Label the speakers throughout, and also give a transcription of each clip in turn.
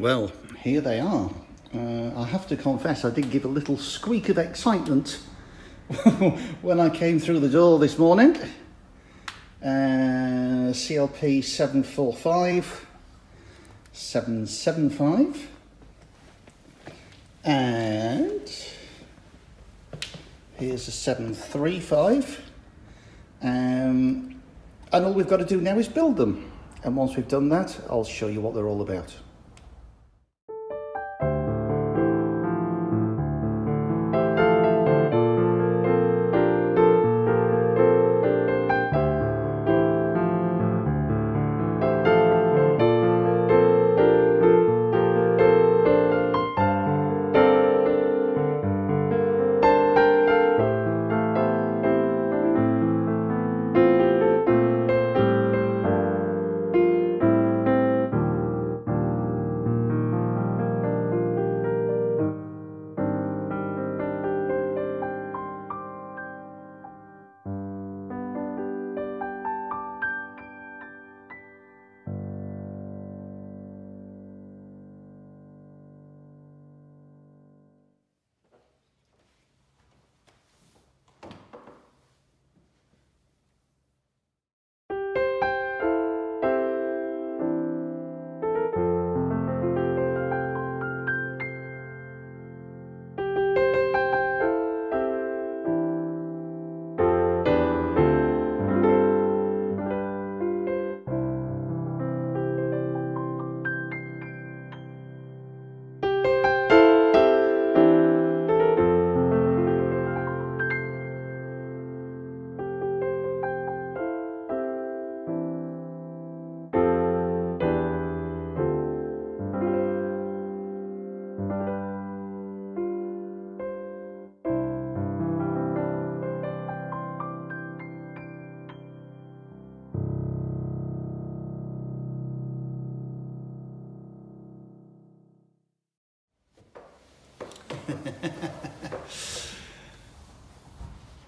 Speaker 1: Well, here they are. Uh, I have to confess, I did give a little squeak of excitement when I came through the door this morning. Uh, CLP 745, 775, and here's a 735. Um, and all we've got to do now is build them. And once we've done that, I'll show you what they're all about.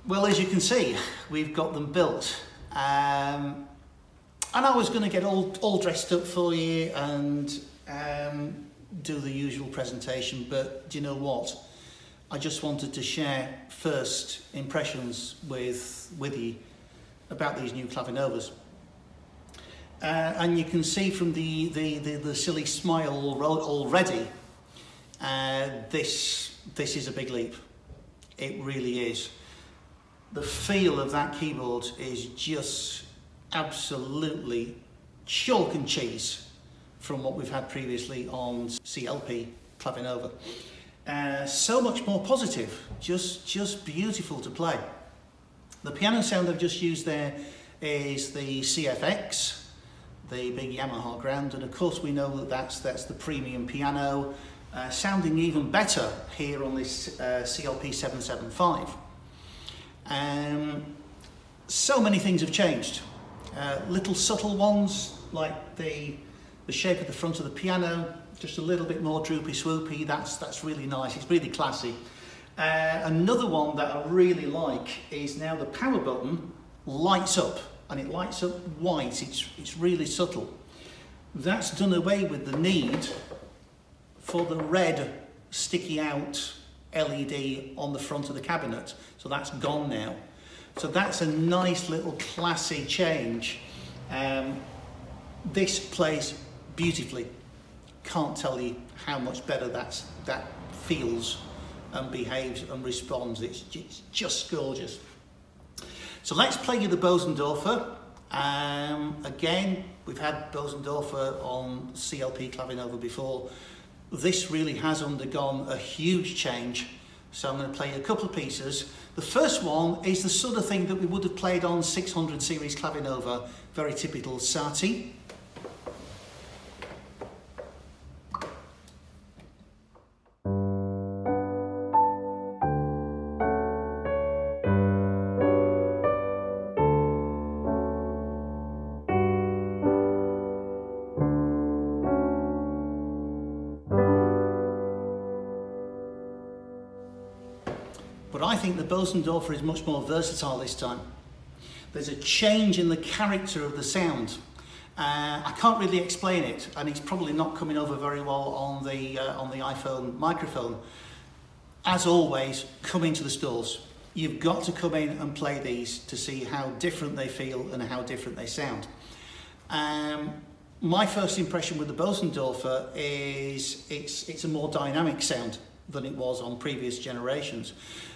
Speaker 1: Well, as you can see, we've got them built. Um, and I was going to get all, all dressed up for you and um, do the usual presentation, but do you know what? I just wanted to share first impressions with, with you about these new Clavinovas. Uh, and you can see from the, the, the, the silly smile already, uh, this, this is a big leap. It really is. The feel of that keyboard is just absolutely chalk and cheese from what we've had previously on CLP Clavinova. Uh, so much more positive, just, just beautiful to play. The piano sound I've just used there is the CFX, the big Yamaha ground, and of course we know that that's, that's the premium piano, uh, sounding even better here on this uh, CLP 775. Um, so many things have changed. Uh, little subtle ones like the, the shape of the front of the piano, just a little bit more droopy swoopy, that's, that's really nice, it's really classy. Uh, another one that I really like is now the power button lights up and it lights up white, it's, it's really subtle. That's done away with the need for the red sticky out LED on the front of the cabinet. So that's gone now. So that's a nice little classy change. Um, this plays beautifully. Can't tell you how much better that's, that feels and behaves and responds. It's, it's just gorgeous. So let's play you the Bosendorfer. Um, again, we've had Bosendorfer on CLP Clavinova before. this really has undergone a huge change. So I'm going to play a couple of pieces. The first one is the sort of thing that we would have played on 600 series Clavinova, very typical Sati. Think the Bosendorfer is much more versatile this time. There's a change in the character of the sound. Uh, I can't really explain it, and it's probably not coming over very well on the uh, on the iPhone microphone. As always, come into the stores. You've got to come in and play these to see how different they feel and how different they sound. Um, my first impression with the Bosendorfer is it's it's a more dynamic sound than it was on previous generations.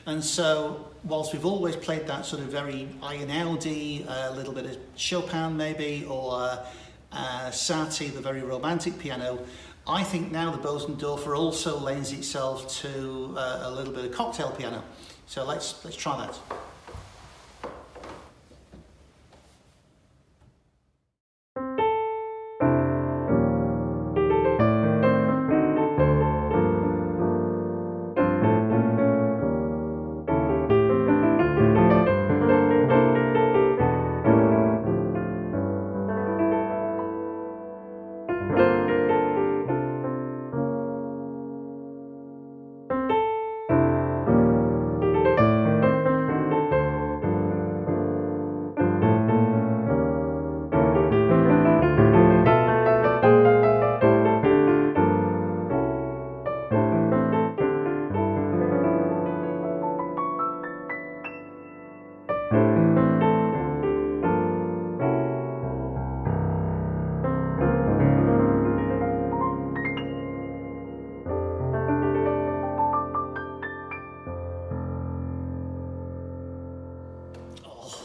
Speaker 1: And so, whilst we've always played that sort of very Ianaldi, a uh, little bit of Chopin maybe, or uh, uh, Satie, the very romantic piano, I think now the Bosendorfer also lends itself to uh, a little bit of cocktail piano. So let's, let's try that.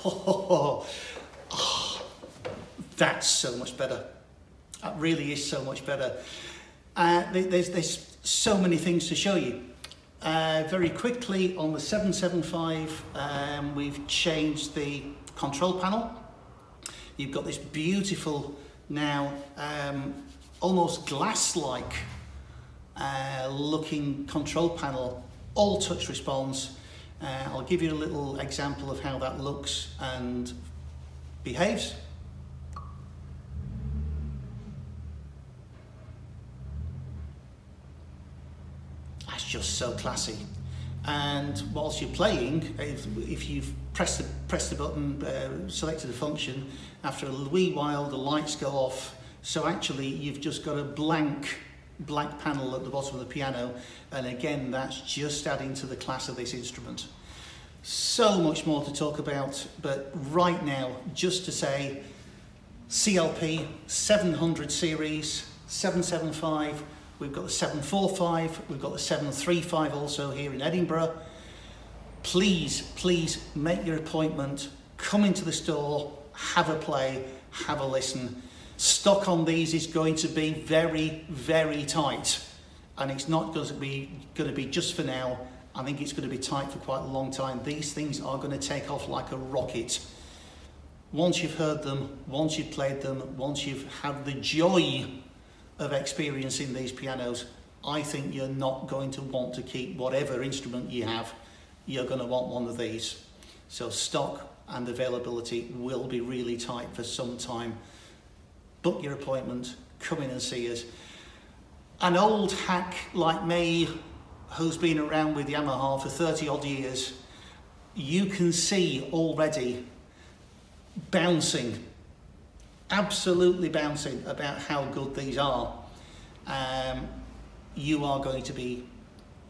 Speaker 1: Oh, oh, that's so much better. That really is so much better. Uh, there's, there's so many things to show you. Uh, very quickly on the 775, um, we've changed the control panel. You've got this beautiful now, um, almost glass-like uh, looking control panel, all touch response, uh, I'll give you a little example of how that looks and behaves. That's just so classy. And whilst you're playing, if, if you've pressed the, pressed the button, uh, selected a function, after a wee while the lights go off. So actually you've just got a blank black panel at the bottom of the piano and again that's just adding to the class of this instrument. So much more to talk about but right now just to say CLP 700 series 775 we've got the 745 we've got the 735 also here in Edinburgh please please make your appointment come into the store have a play have a listen stock on these is going to be very, very tight. And it's not going to be, going to be just for now. I think it's going to be tight for quite a long time. These things are going to take off like a rocket. Once you've heard them, once you've played them, once you've had the joy of experiencing these pianos, I think you're not going to want to keep whatever instrument you have. You're going to want one of these. So stock and availability will be really tight for some time book your appointment, come in and see us. An old hack like me, who's been around with Yamaha for 30 odd years, you can see already bouncing, absolutely bouncing about how good these are. Um, you are going to be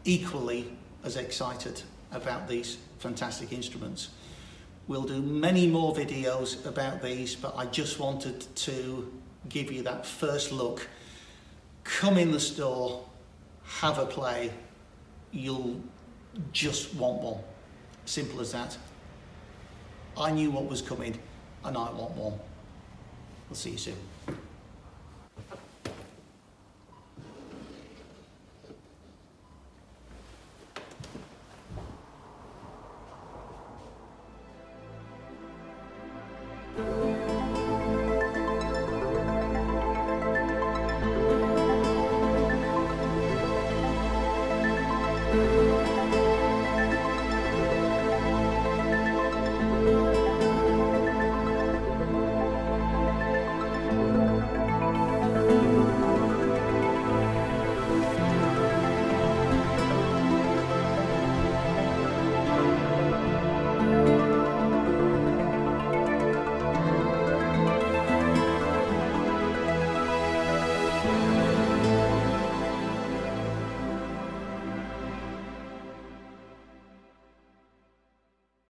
Speaker 1: equally as excited about these fantastic instruments. We'll do many more videos about these, but I just wanted to give you that first look. Come in the store, have a play, you'll just want one. Simple as that. I knew what was coming and I want one. We'll see you soon.